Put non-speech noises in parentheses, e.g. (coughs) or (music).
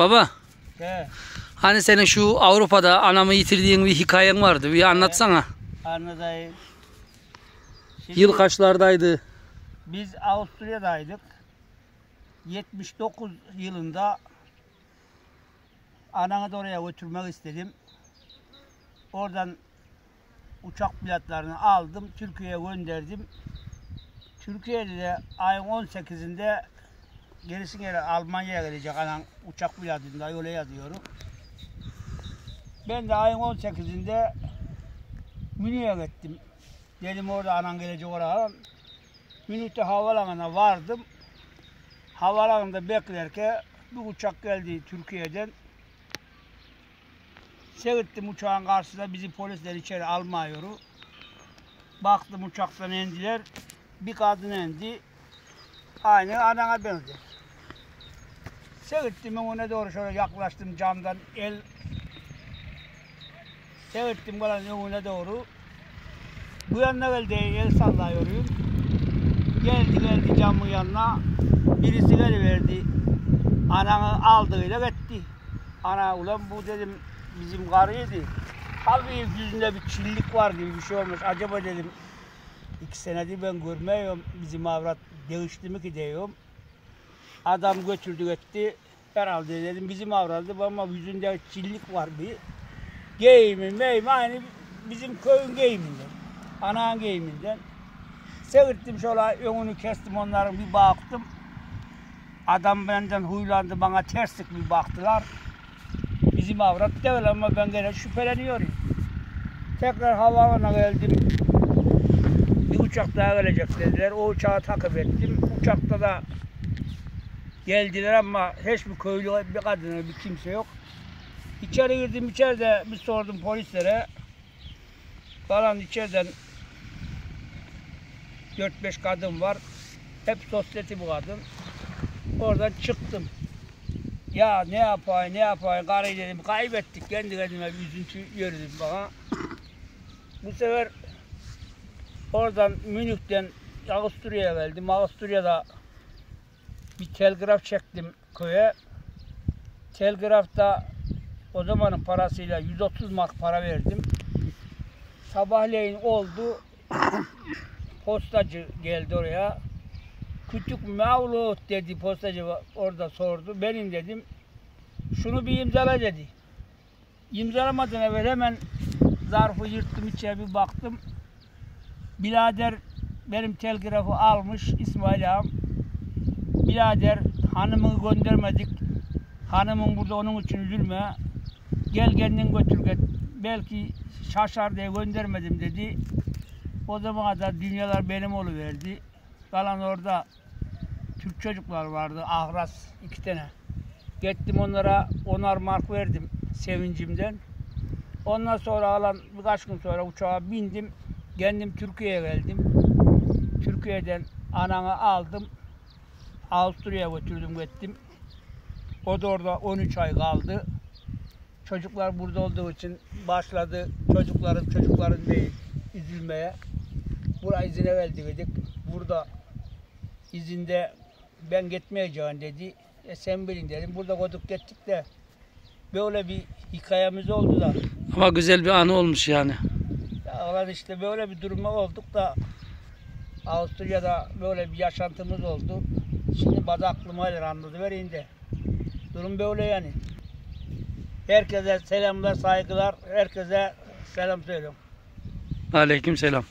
Baba He, hani senin şu Avrupa'da anamı yitirdiğin bir hikayen vardı. Bir anlatsana. anladayım. Şimdi Yıl kaçlardaydı? Biz Avusturya'daydık. 79 yılında ananı da oraya götürmek istedim. Oradan uçak biletlerini aldım. Türkiye'ye gönderdim. Türkiye'de de ayın 18'inde gerisine göre Almanya'ya gelecek anan uçak biletinde öyle yazıyorum. Ben de ayın 18'inde Münih'e gittim. Dedim orada anan gelecek oraya. Münih'te havalanına vardım. Havalanında beklerken bir uçak geldi Türkiye'den. Seyrettim uçağın karşısında bizi polisler içeri almıyor. Baktım uçaktan indiler. Bir kadın indi. Aynı anana benzer. Ben ona doğru şöyle yaklaştım camdan el Seyrettim bana önüne doğru. Bu yanına geldi el sallıyorum. Geldi geldi camın yanına. Birisi verdi. Ananı aldığıyla gitti. Ana ulan bu dedim bizim karıydı. Tabii yüzünde bir çillik var gibi bir şey olmuş. Acaba dedim iki senedir ben görmüyorum bizim avrat değişti mi ki diyorum. Adam götürdü gitti. Herhalde dedim bizim avradı ama yüzünde çillik var bir. Giyimi meyimi aynı bizim köyün giyiminden. Anağın giyiminden. Seyrettim şöyle önünü kestim onların bir baktım. Adam benden huylandı bana terslik bir baktılar. Bizim avrat değil ama ben gene şüpheleniyorum. Tekrar havaalanına geldim. Bir uçak daha gelecek dediler. O uçağı takip ettim. Uçakta da geldiler ama hiçbir köylü bir kadını bir kimse yok. İçeri girdim içeride bir sordum polislere. Falan içeriden 4-5 kadın var. Hep sosyeti bu kadın. Oradan çıktım. Ya ne yapayım ne yapayım karıyı dedim kaybettik kendi kendime bir üzüntü gördüm bana. Bu sefer oradan Münih'ten Avusturya'ya geldim. Avusturya'da bir telgraf çektim köye. Telgrafta o zamanın parasıyla 130 mark para verdim. Sabahleyin oldu. (coughs) Postacı geldi oraya. Küçük Mevlut dedi postacı orada sordu. Benim dedim. Şunu bir imzala dedi. İmzalamadan evvel hemen zarfı yırttım içeri bir baktım. Birader benim telgrafı almış İsmail ağam. Birader hanımı göndermedik. Hanımın burada onun için üzülme. Gel kendin götür. git. Belki şaşar diye göndermedim dedi. O zaman da dünyalar benim oluverdi. Kalan orada Türk çocuklar vardı. Ahras iki tane. Gittim onlara onar mark verdim sevincimden. Ondan sonra alan birkaç gün sonra uçağa bindim. Kendim Türkiye'ye geldim. Türkiye'den ananı aldım. Avusturya'ya götürdüm gittim. O da orada 13 ay kaldı. Çocuklar burada olduğu için başladı çocukların çocukların değil üzülmeye. Buraya izine verdi dedik. Burada izinde ben gitmeyeceğim dedi. E sen bilin dedim. Burada koyduk gittik de böyle bir hikayemiz oldu da. Ama güzel bir anı olmuş yani. Ya işte böyle bir duruma olduk da Avusturya'da böyle bir yaşantımız oldu. Şimdi bazı aklıma gelir anladı vereyim de. Durum böyle yani. Herkese selamlar, saygılar. Herkese selam söylüyorum. Aleyküm selam.